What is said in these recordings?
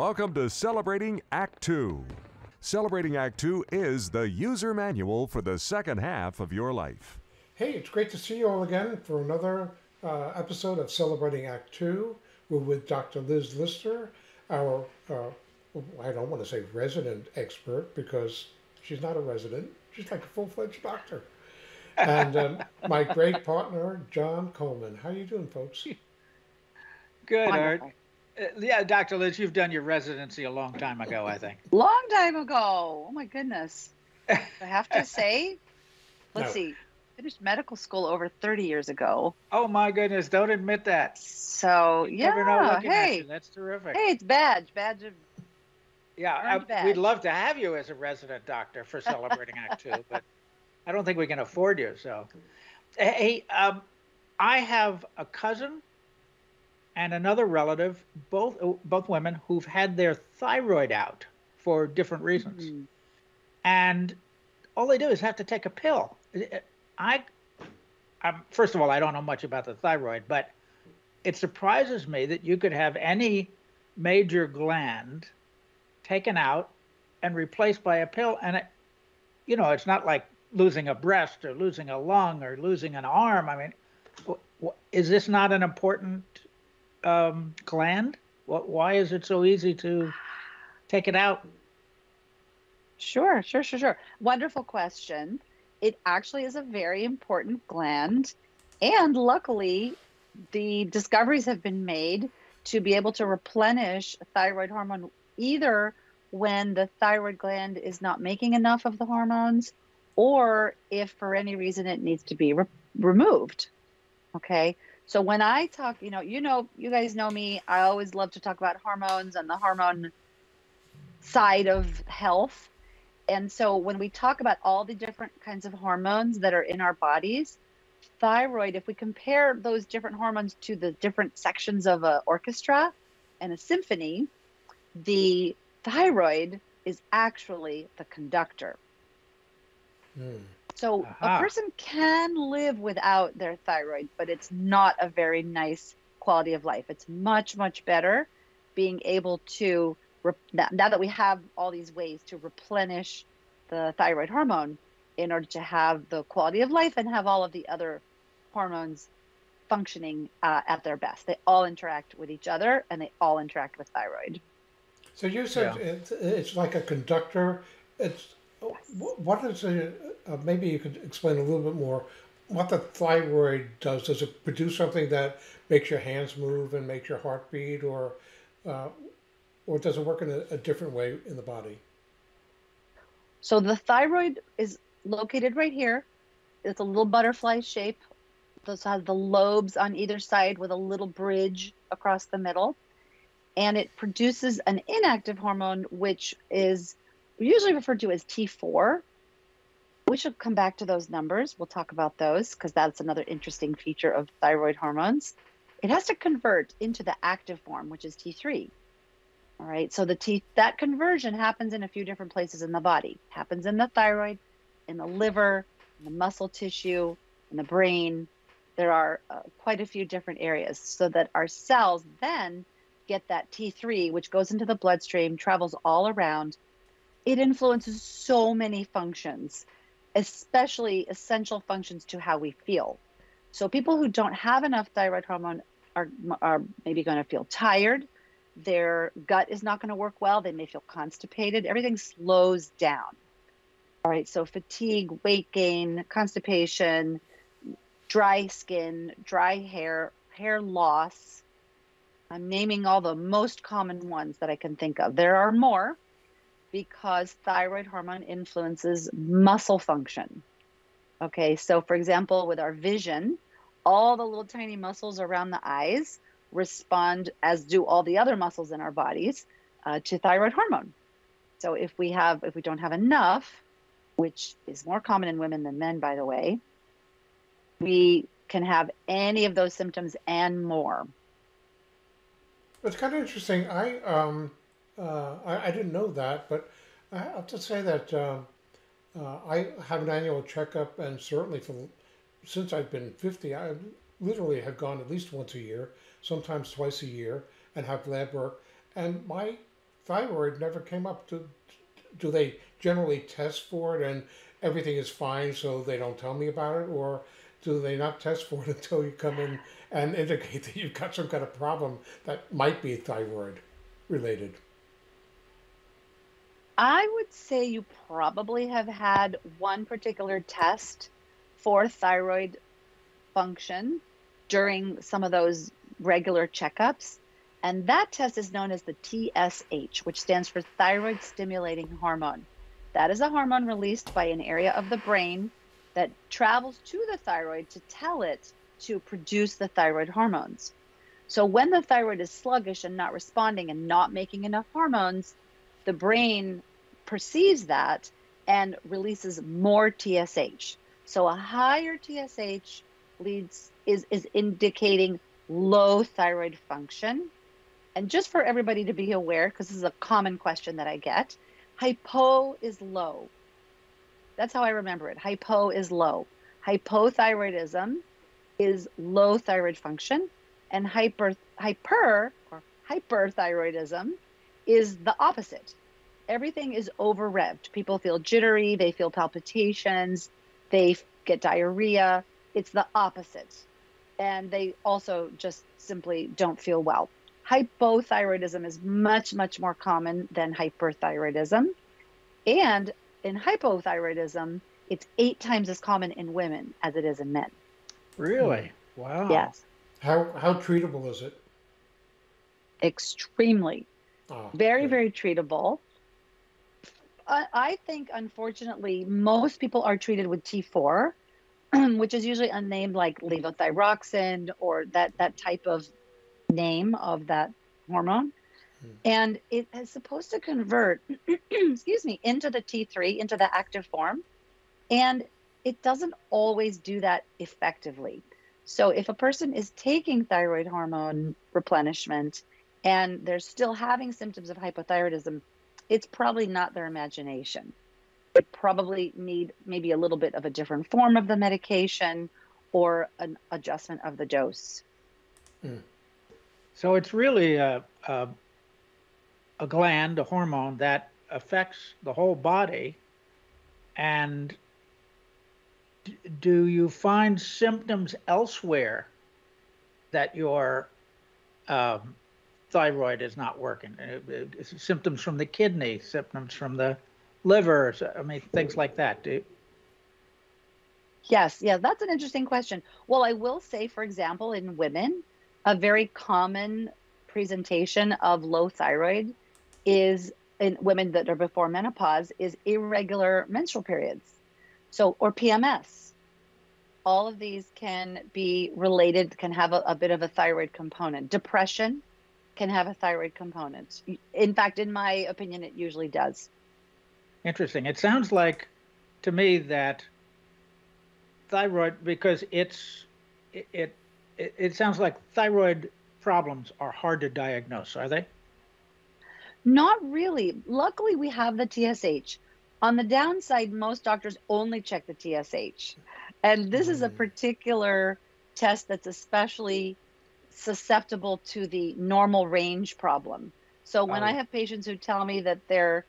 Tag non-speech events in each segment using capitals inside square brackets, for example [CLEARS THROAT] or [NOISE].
Welcome to Celebrating Act Two. Celebrating Act Two is the user manual for the second half of your life. Hey, it's great to see you all again for another uh, episode of Celebrating Act Two. We're with Dr. Liz Lyster, our, uh, I don't want to say resident expert because she's not a resident, she's like a full fledged doctor. And um, my great partner, John Coleman. How are you doing, folks? Good, Art. Uh, yeah, Dr. Liz, you've done your residency a long time ago, I think. [LAUGHS] Long time ago. Oh my goodness. I have to [LAUGHS] say, let's No. see, finished medical school over 30 years ago. Oh my goodness, don't admit that. So Never know yeah, hey. That's terrific. hey, it's badge, badge of yeah, I, badge. we'd love to have you as a resident doctor for celebrating Act Two, [LAUGHS] but I don't think we can afford you. So, hey, um, I have a cousin and another relative, both both women, who've had their thyroid out for different reasons. Mm. and all they do is have to take a pill. I, I'm, first of all, I don't know much about the thyroid, but it surprises me that you could have any major gland taken out and replaced by a pill, and it, you know, it's not like losing a breast or losing a lung or losing an arm. I mean, is this not an important um, gland? Wh- Why is it so easy to take it out? Sure, sure, sure, sure. Wonderful question. It actually is a very important gland. And luckily, the discoveries have been made to be able to replenish thyroid hormone either when the thyroid gland is not making enough of the hormones or if for any reason it needs to be re- removed. Okay. So when I talk, you know, you know, you guys know me, I always love to talk about hormones and the hormone side of health. And so when we talk about all the different kinds of hormones that are in our bodies, thyroid, if we compare those different hormones to the different sections of an orchestra and a symphony, the thyroid is actually the conductor. Hmm. So Aha. a person can live without their thyroid, but it's not a very nice quality of life. It's much, much better being able to, re- now now that we have all these ways to replenish the thyroid hormone in order to have the quality of life and have all of the other hormones functioning uh, at their best. They all interact with each other and they all interact with thyroid. So you said Yeah. it's, it's like a conductor. It's wh- what is it? Uh, maybe you could explain a little bit more what the thyroid does. Does it produce something that makes your hands move and makes your heart beat, or uh, or does it work in a, a different way in the body? So the thyroid is located right here. It's a little butterfly shape. Those have the lobes on either side with a little bridge across the middle. And it produces an inactive hormone, which is usually referred to as T4. We should come back to those numbers. We'll talk about those because that's another interesting feature of thyroid hormones. It has to convert into the active form, which is T3. All right. So the T that conversion happens in a few different places in the body. happens in the thyroid, in the liver, in the muscle tissue, in the brain. There are uh, quite a few different areas so that our cells then get that T3 which goes into the bloodstream, travels all around. It influences so many functions, especially essential functions to how we feel. So people who don't have enough thyroid hormone are are maybe going to feel tired their gut is not going to work well. They may feel constipated. Everything slows down. All right. So, fatigue, weight gain, constipation, dry skin, dry hair, hair loss. I'm naming all the most common ones that I can think of. There are more because thyroid hormone influences muscle function. Okay. So, for example, with our vision, all the little tiny muscles around the eyes respond, as do all the other muscles in our bodies, uh, to thyroid hormone. So if we have, if we don't have enough, which is more common in women than men, by the way, we can have any of those symptoms and more. It's kind of interesting. I um, uh, I, I didn't know that, but I have to say that um, uh, I have an annual checkup, and certainly for since I've been fifty, I literally have gone at least once a year, sometimes twice a year, and have lab work. And my thyroid never came up. Do, do they generally test for it and everything is fine so they don't tell me about it? Or do they not test for it [LAUGHS] until you come in and indicate that you've got some kind of problem that might be thyroid related? I would say you probably have had one particular test for thyroid function during some of those regular checkups. And that test is known as the TSH, which stands for thyroid stimulating hormone. That is a hormone released by an area of the brain that travels to the thyroid to tell it to produce the thyroid hormones. So when the thyroid is sluggish and not responding and not making enough hormones, the brain perceives that and releases more TSH. So a higher TSH leads is is indicating low thyroid function. And just for everybody to be aware, because this is a common question that I get, hypo is low. That's how I remember it. Hypo is low. Hypothyroidism is low thyroid function, and hyper hyper or hyperthyroidism is the opposite. Everything is over revved. People feel jittery, they feel palpitations, they get diarrhea. It's the opposite and they also just simply don't feel well. Hypothyroidism is much, much more common than hyperthyroidism. And in hypothyroidism, it's eight times as common in women as it is in men. Really? Hmm. Wow. Yes. How, how treatable is it? Extremely. Oh, Very, good. very treatable. I, I think, unfortunately, most people are treated with T4, [CLEARS THROAT] which is usually unnamed like levothyroxine or that that type of name of that hormone. Hmm. And it is supposed to convert, [CLEARS THROAT] excuse me, into the T3, into the active form. And it doesn't always do that effectively. So if a person is taking thyroid hormone replenishment and they're still having symptoms of hypothyroidism, it's probably not their imagination they probably need maybe a little bit of a different form of the medication or an adjustment of the dose. So it's really a, a, a gland, a hormone that affects the whole body. And do you find symptoms elsewhere that your um, thyroid is not working? Uh, uh, Symptoms from the kidney, symptoms from the liver, I mean, things like that. Yes, yeah, that's an interesting question. Well, I will say, for example, in women, a very common presentation of low thyroid is in women that are before menopause is irregular menstrual periods. So, or PMS. All of these can be related, can have a, a bit of a thyroid component. Depression can have a thyroid component. In fact, in my opinion, it usually does. Interesting. It sounds like to me that thyroid because it's it it, it sounds like thyroid problems are hard to diagnose, are they? Not really. Luckily, we have the TSH. On the downside, most doctors only check the TSH. And this is a Mm. particular test that's especially susceptible to the normal range problem. So when Oh. I have patients who tell me that their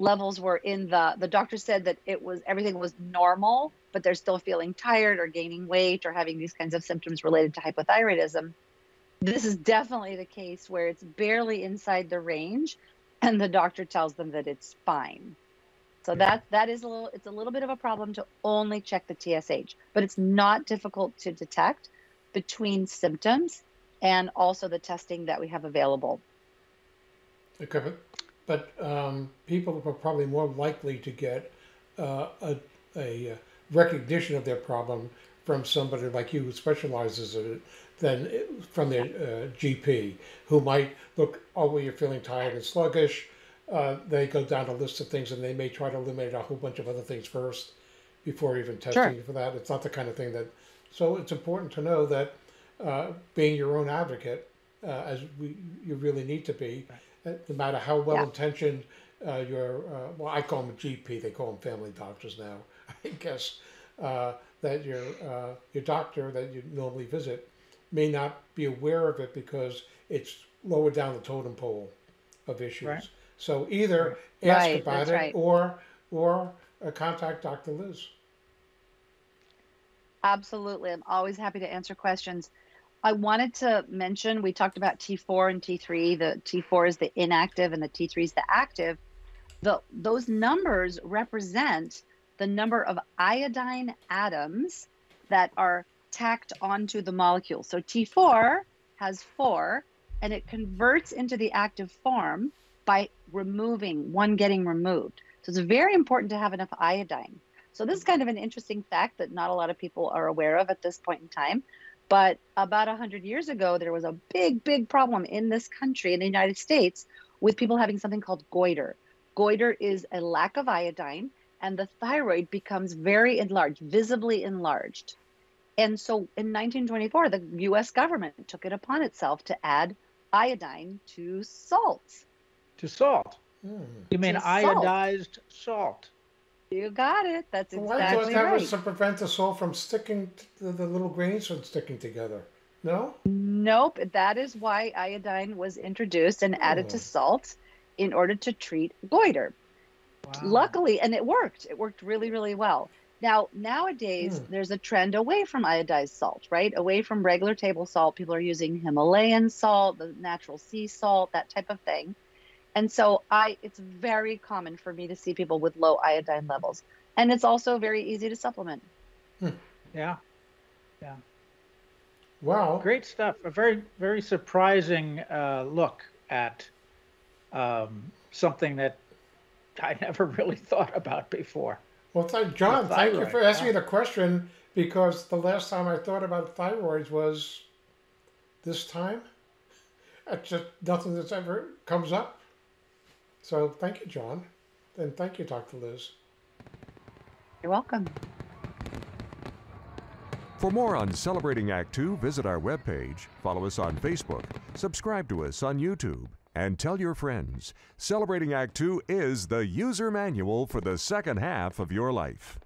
levels were in the the doctor said that it was everything was normal, but they're still feeling tired or gaining weight or having these kinds of symptoms related to hypothyroidism. This is definitely the case where it's barely inside the range and the doctor tells them that it's fine. So that that is a little it's a little bit of a problem to only check the TSH, but it's not difficult to detect between symptoms and also the testing that we have available. Okay, but, but um, people are probably more likely to get uh, a, a uh, recognition of their problem from somebody like you who specializes in it than from their uh, GP, who might look, oh, well, you're feeling tired and sluggish. Uh, they go down a list of things and they may try to eliminate a whole bunch of other things first before even testing for that. It's not the kind of thing that, so it's important to know that uh, being your own advocate, uh, as we, you really need to be, uh, no matter how well intentioned uh, your, uh, well, I call them GP, they call them family doctors now, [LAUGHS] I guess, uh, that your, uh, your doctor that you normally visit may not be aware of it because it's lower down the totem pole of issues. Right. So either ask Right, about it right. or or uh, contact Dr. Liz. Absolutely. I'm always happy to answer questions. I wanted to mention we talked about T4 and T3. The T4 is the inactive and the T3 is the active. The, those numbers represent the number of iodine atoms that are tacked onto the molecule. So T4 has four and it converts into the active form by removing one getting removed. So it's very important to have enough iodine. So this is kind of an interesting fact that not a lot of people are aware of at this point in time. But about 100 years ago, there was a big, big problem in this country, in the United States, with people having something called goiter. Goiter is a lack of iodine, and the thyroid becomes very enlarged, visibly enlarged. And so in 1924, the US government took it upon itself to add iodine to salt. To salt. Hmm. You mean To salt. iodized salt? You got it. That's Well, I thought exactly that right. was to prevent the salt from sticking, to the, the little grains from sticking together. No? Nope, that is why iodine was introduced and added to Oh. salt in order to treat goiter. Wow. Luckily, and it worked. It worked really, really well. Now, nowadays, Hmm. there's a trend away from iodized salt, right? Away from regular table salt. People are using Himalayan salt, the natural sea salt, that type of thing. And so I it's very common for me to see people with low iodine levels. And it's also very easy to supplement. Yeah. Yeah. Wow. Great stuff. A very, very surprising uh, look at um, something that I [LAUGHS] never really thought about before. Well, thank John. Thank you for asking me yeah. the question because the last time I thought about thyroids was this time. It's just nothing that's ever comes up. So thank you, John, and thank you, Dr. Liz. You're welcome. For more on Celebrating Act Two, visit our webpage, follow us on Facebook, subscribe to us on YouTube, and tell your friends. Celebrating Act Two is the user manual for the second half of your life.